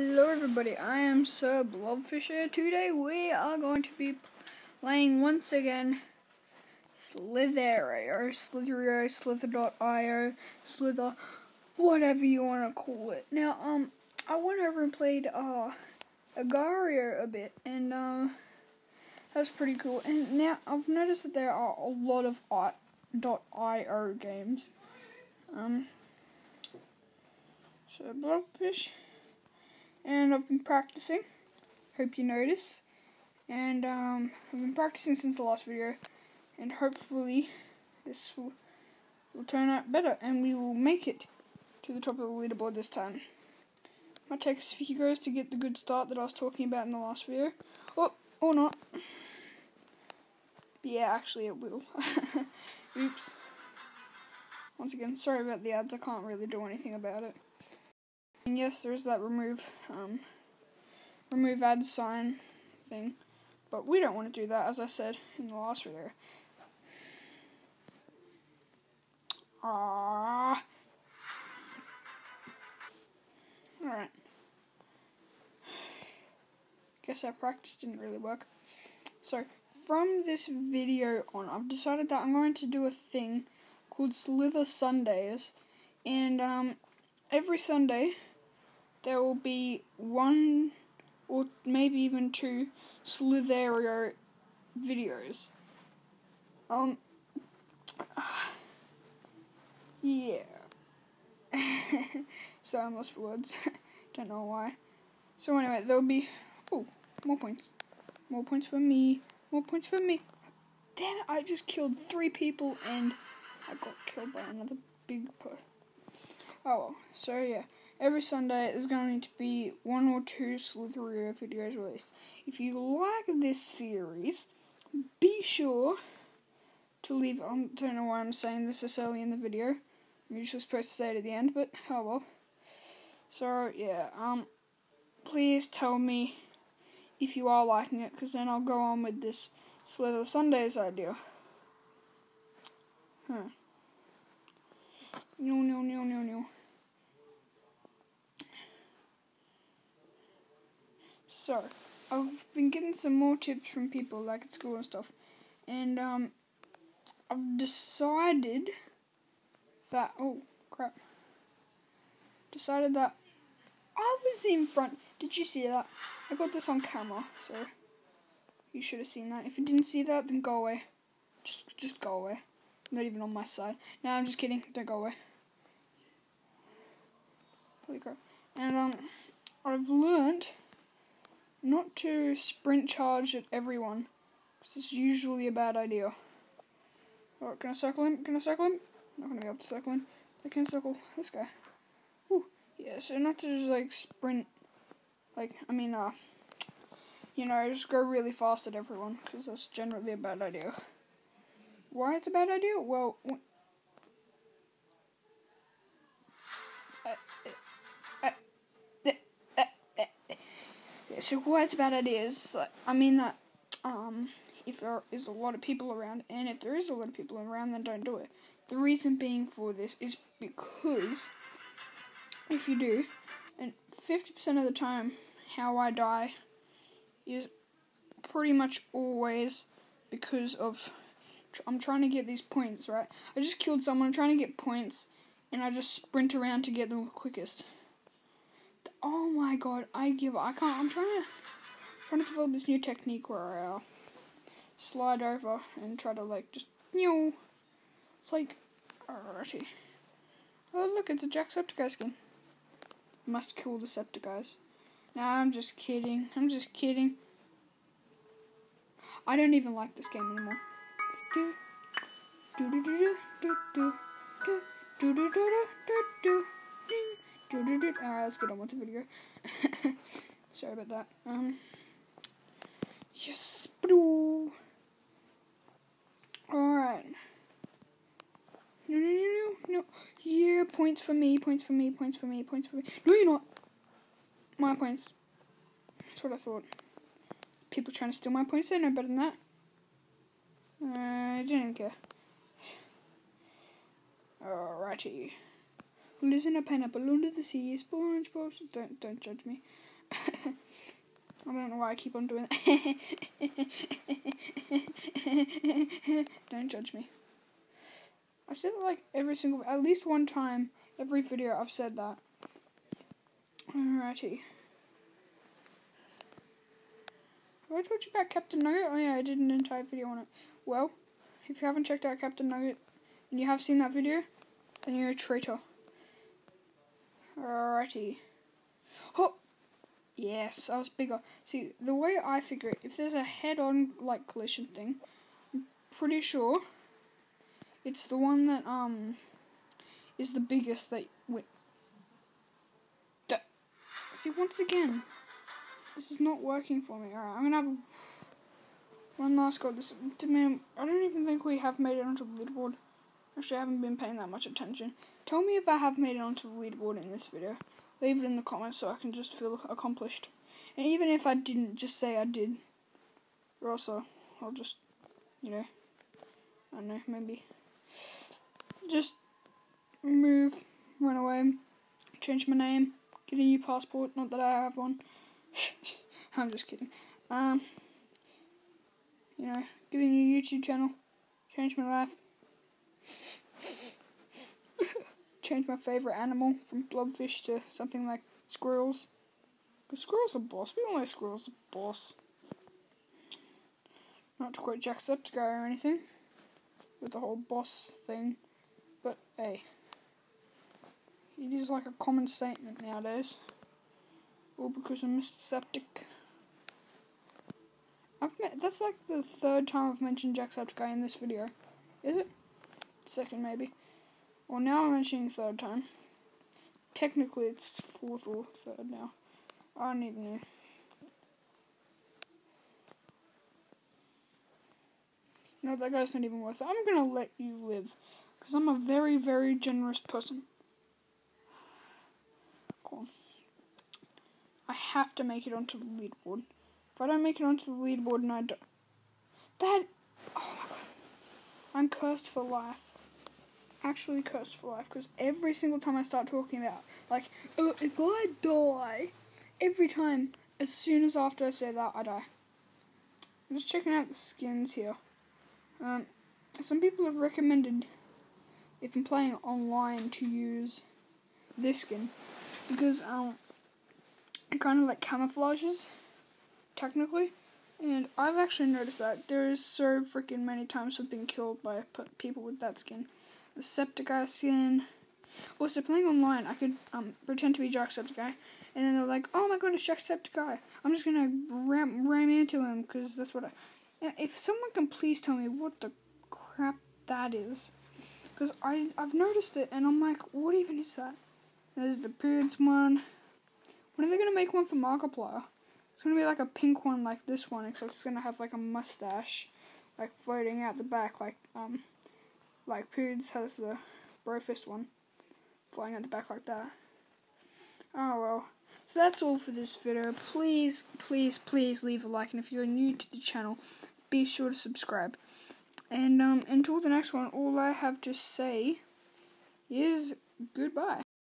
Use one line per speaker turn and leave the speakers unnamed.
Hello everybody, I am Sir Blobfisher. Today we are going to be playing once again Slither.io, Slither.io, Slither.io, Slither, whatever you want to call it. Now, um, I went over and played, uh, Agar.io a bit, and, um, that was pretty cool. And now, I've noticed that there are a lot of .io games. Um, so, Blobfish and I've been practicing. Hope you notice. And um, I've been practicing since the last video, and hopefully this will, will turn out better, and we will make it to the top of the leaderboard this time. Take us a few goes to get the good start that I was talking about in the last video. Oh, or not. Yeah, actually it will. Oops. Once again, sorry about the ads, I can't really do anything about it. And yes, there's that remove um, remove ad sign thing, but we don't want to do that, as I said in the last video. Ah. Alright. Guess our practice didn't really work. So, from this video on, I've decided that I'm going to do a thing called Slither Sundays. And, um, every Sunday, there will be one or maybe even two Slither.io videos. Um, yeah. so I'm lost for words. Don't know why. So anyway, there'll be oh more points, more points for me, more points for me. Damn it! I just killed three people and I got killed by another big person. Oh well. So yeah every Sunday there's going to be one or two Slither.io videos released. If you like this series, be sure to leave. I don't know why I'm saying this this early in the video. I'm usually supposed to say it at the end, but oh well. So yeah, um, please tell me if you are liking it, because then I'll go on with this Slither Sundays idea. Huh. No, no, no, no, no. So, I've been getting some more tips from people, like at school and stuff, and um, I've decided that oh crap, decided that I was in front. Did you see that? I got this on camera, so you should have seen that. If you didn't see that, then go away. Just, just go away. Not even on my side. No, I'm just kidding. Don't go away. Holy crap! And um, I've learned not to sprint charge at everyone, because it's usually a bad idea. Oh, can I circle him? Can I circle him? Not gonna be able to circle him. I can circle this guy. Whew. Yeah, so not to just like sprint, like, I mean, uh, you know, just go really fast at everyone, because that's generally a bad idea. Why it's a bad idea? Well, so what's bad idea like, I mean that, um, if there is a lot of people around, and if there is a lot of people around, then don't do it. The reason being for this is because if you do, and 50% of the time, how I die is pretty much always because of I'm trying to get these points, right? I just killed someone, I'm trying to get points, and I just sprint around to get them quickest. Oh my god, I give up. I can't. I'm trying to trying to develop this new technique where I uh, slide over and try to like just you know. It's like alrighty. Oh look, it's a Jacksepticeye skin. Must kill the Septiceyes. Nah, I'm just kidding. I'm just kidding. I don't even like this game anymore. Do do do do do do do do do do do do Alright, let's get on with the video. Sorry about that. Um, yes, Alright. No, no, no, no, no. Yeah, points for me, points for me, points for me, points for me. No, you're not. My points. That's what I thought. People trying to steal my points, they know better than that. I didn't care. Alrighty. Lives in a pineapple under the sea. SpongeBob. Don't don't judge me. I don't know why I keep on doing that. don't judge me. I said it like every single, at least one time, every video I've said that. Alrighty. Have I told you about Captain Nugget? Oh yeah, I did an entire video on it. Well, if you haven't checked out Captain Nugget and you have seen that video, then you're a traitor. Alrighty. Oh! Yes, I was bigger. See, the way I figure it, if there's a head-on, like, collision thing, I'm pretty sure it's the one that, um, is the biggest that... Wait. See, once again, this is not working for me. Alright, I'm gonna have one last go. This, man, I don't even think we have made it onto the leaderboard. Actually, I haven't been paying that much attention. Tell me if I have made it onto the leaderboard in this video. Leave it in the comments so I can just feel accomplished. And even if I didn't, just say I did. Or also, I'll just, you know, I don't know, maybe. Just move, run away, change my name, get a new passport. Not that I have one. I'm just kidding. Um, you know, get a new YouTube channel, change my life, change my favorite animal from blobfish to something like squirrels. Because squirrels are boss. We all know squirrels are boss. Not to quote Jacksepticeye or anything with the whole boss thing, but hey, it is like a common statement nowadays. All because of Mr. Septic. I've met, that's like the third time I've mentioned Jacksepticeye in this video. Is it? Second, maybe. Well, now I'm mentioning third time. Technically, it's fourth or third now. I don't even know. No, that guy's not even worth it. I'm gonna let you live. Because I'm a very, very generous person. Cool. I have to make it onto the leaderboard. If I don't make it onto the leaderboard and I don't. That. Oh my god. I'm cursed for life. Actually cursed for life because every single time I start talking about, like, oh, if I die, every time, as soon as after I say that, I die. I'm just checking out the skins here. Um, some people have recommended, if I'm playing online, to use this skin because um, it kind of like camouflages, technically. And I've actually noticed that there is so freaking many times I've been killed by people with that skin. The Septiceye skin. Also, playing online, I could um, pretend to be Jacksepticeye, and then they're like, "Oh my goodness, Jacksepticeye! I'm just gonna ram, ram into him because that's what I." if someone can please tell me what the crap that is, because I I've noticed it and I'm like, what even is that? There's the PewDiePie's one. When are they gonna make one for Markiplier? It's gonna be like a pink one like this one, except it's gonna have like a mustache, like floating out the back, like um, like PewDiePie's has the Brofist one, flying at the back like that. Oh well. So that's all for this video. Please, please, please leave a like, and if you're new to the channel, be sure to subscribe. And um, until the next one, all I have to say is goodbye.